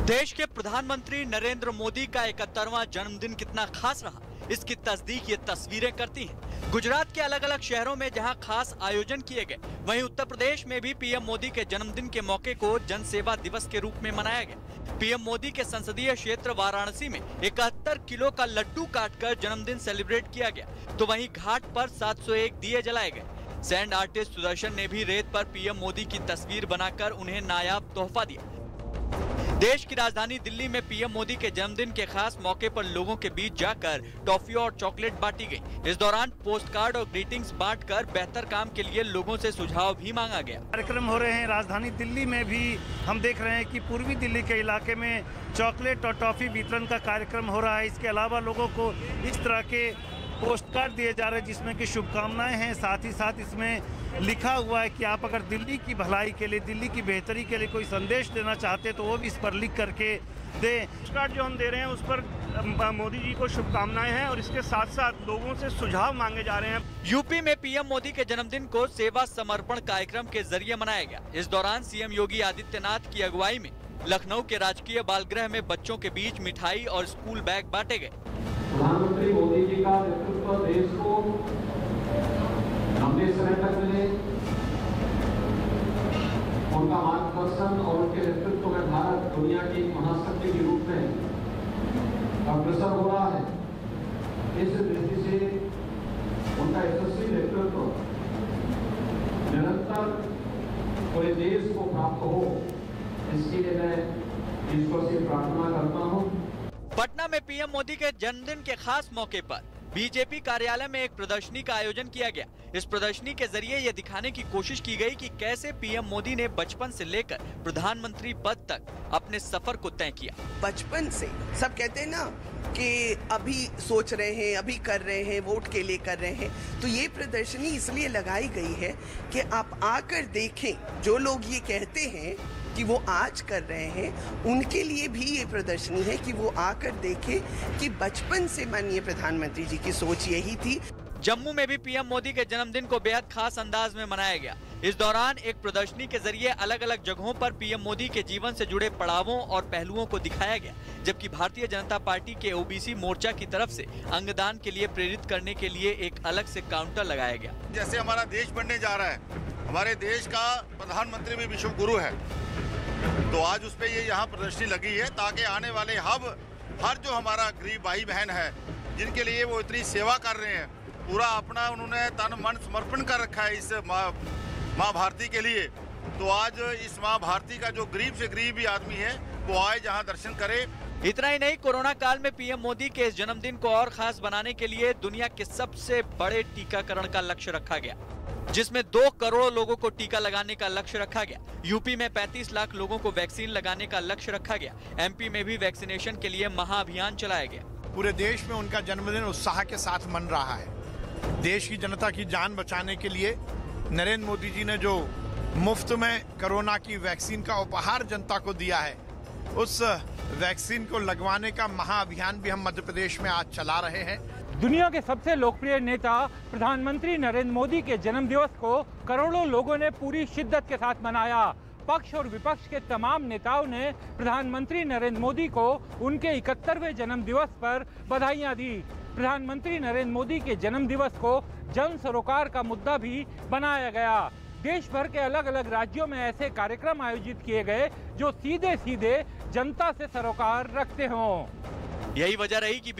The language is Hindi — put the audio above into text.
देश के प्रधानमंत्री नरेंद्र मोदी का इकहत्तरवा जन्मदिन कितना खास रहा, इसकी तस्दीक ये तस्वीरें करती हैं। गुजरात के अलग अलग शहरों में जहाँ खास आयोजन किए गए, वहीं उत्तर प्रदेश में भी पीएम मोदी के जन्मदिन के मौके को जन सेवा दिवस के रूप में मनाया गया। पीएम मोदी के संसदीय क्षेत्र वाराणसी में इकहत्तर किलो का लड्डू काटकर जन्मदिन सेलिब्रेट किया गया तो वहीं घाट पर 701 दिए जलाए गए। सैंड आर्टिस्ट सुदर्शन ने भी रेत पर पीएम मोदी की तस्वीर बनाकर उन्हें नायाब तोहफा दिया। देश की राजधानी दिल्ली में पीएम मोदी के जन्मदिन के खास मौके पर लोगों के बीच जाकर टॉफी और चॉकलेट बांटी गई। इस दौरान पोस्ट कार्ड और ग्रीटिंग्स बांटकर बेहतर काम के लिए लोगों से सुझाव भी मांगा गया। कार्यक्रम हो रहे हैं। राजधानी दिल्ली में भी हम देख रहे हैं कि पूर्वी दिल्ली के इलाके में चॉकलेट और टॉफी वितरण का कार्यक्रम हो रहा है। इसके अलावा लोगों को इस तरह के पोस्ट कार्ड दिए जा रहे हैं जिसमें कि शुभकामनाएँ हैं। साथ ही साथ इसमें लिखा हुआ है कि आप अगर दिल्ली की भलाई के लिए दिल्ली की बेहतरी के लिए कोई संदेश देना चाहते हैं तो वो भी इस पर लिख करके दें। पोस्ट कार्ड जो हम दे रहे हैं उस पर मोदी जी को शुभकामनाएँ हैं और इसके साथ साथ लोगों से सुझाव मांगे जा रहे हैं। यूपी में पीएम मोदी के जन्मदिन को सेवा समर्पण कार्यक्रम के ज़रिए मनाया गया। इस दौरान सीएम योगी आदित्यनाथ की अगुवाई में लखनऊ के राजकीय बाल बालगृह में बच्चों के बीच मिठाई और स्कूल बैग बांटे गए। प्रधानमंत्री मोदी जी का देश को लंबे समय तक मिले, उनका मार्गदर्शन और उनके नेतृत्व में भारत दुनिया की महाशक्ति के रूप में अग्रसर हो रहा है। इस दृष्टि से उनका यशस्वी नेतृत्व निरंतर पूरे देश को प्राप्त हो, इसके लिए मैं ईश्वर से प्रार्थना करता हूँ। पटना में पीएम मोदी के जन्मदिन के खास मौके पर बीजेपी कार्यालय में एक प्रदर्शनी का आयोजन किया गया। इस प्रदर्शनी के ज़रिए ये दिखाने की कोशिश की गई कि कैसे पीएम मोदी ने बचपन से लेकर प्रधानमंत्री पद तक अपने सफ़र को तय किया। बचपन से? सब कहते हैं ना कि अभी सोच रहे हैं, अभी कर रहे हैं, वोट के लिए कर रहे हैं। तो ये प्रदर्शनी इसलिए लगाई गई है कि आप आकर देखें, जो लोग ये कहते हैं कि वो आज कर रहे हैं उनके लिए भी ये प्रदर्शनी है कि वो आकर देखे कि बचपन से माननीय प्रधानमंत्री जी की सोच यही थी। जम्मू में भी पीएम मोदी के जन्मदिन को बेहद खास अंदाज में मनाया गया। इस दौरान एक प्रदर्शनी के ज़रिए अलग अलग जगहों पर पीएम मोदी के जीवन से जुड़े पड़ावों और पहलुओं को दिखाया गया जबकि भारतीय जनता पार्टी के ओबीसी मोर्चा की तरफ़ से अंगदान के लिए प्रेरित करने के लिए एक अलग से काउंटर लगाया गया। जैसे हमारा देश बनने जा रहा है हमारे देश का प्रधानमंत्री भी विश्व गुरु है। तो आज उस पर ये यहाँ प्रदर्शनी लगी है ताकि आने वाले हब, हर जो हमारा गरीब भाई बहन है, जिनके लिए वो इतनी सेवा कर रहे हैं, पूरा अपना उन्होंने तन मन समर्पण कर रखा है इस माँ माँ भारती के लिए। तो आज इस माँ भारती का जो गरीब से गरीब भी आदमी है, वो आए जहाँ दर्शन करे। इतना ही नहीं, कोरोना काल में पीएम मोदी के इस जन्मदिन को और खास बनाने के लिए दुनिया के सबसे बड़े टीकाकरण का लक्ष्य रखा गया। जिसमें दो करोड़ लोगों को टीका लगाने का लक्ष्य रखा गया। यूपी में 35 लाख लोगों को वैक्सीन लगाने का लक्ष्य रखा गया। एमपी में भी वैक्सीनेशन के लिए महाअभियान चलाया गया। पूरे देश में उनका जन्मदिन उत्साह के साथ मन रहा है। देश की जनता की जान बचाने के लिए नरेंद्र मोदी जी ने जो मुफ़्त में कोरोना की वैक्सीन का उपहार जनता को दिया है, उस वैक्सीन को लगवाने का महाअभियान भी हम मध्य प्रदेश में आज चला रहे हैं। दुनिया के सबसे लोकप्रिय नेता प्रधानमंत्री नरेंद्र मोदी के जन्म दिवस को करोड़ों लोगों ने पूरी शिद्दत के साथ मनाया। पक्ष और विपक्ष के तमाम नेताओं ने प्रधानमंत्री नरेंद्र मोदी को उनके इकहत्तरवें जन्म दिवस पर बधाइयाँ दी। प्रधानमंत्री नरेंद्र मोदी के जन्म दिवस को जन सरोकार का मुद्दा भी बनाया गया। देश भर के अलग अलग राज्यों में ऐसे कार्यक्रम आयोजित किए गए, जो सीधे सीधे जनता से सरोकार रखते हों। यही वजह रही कि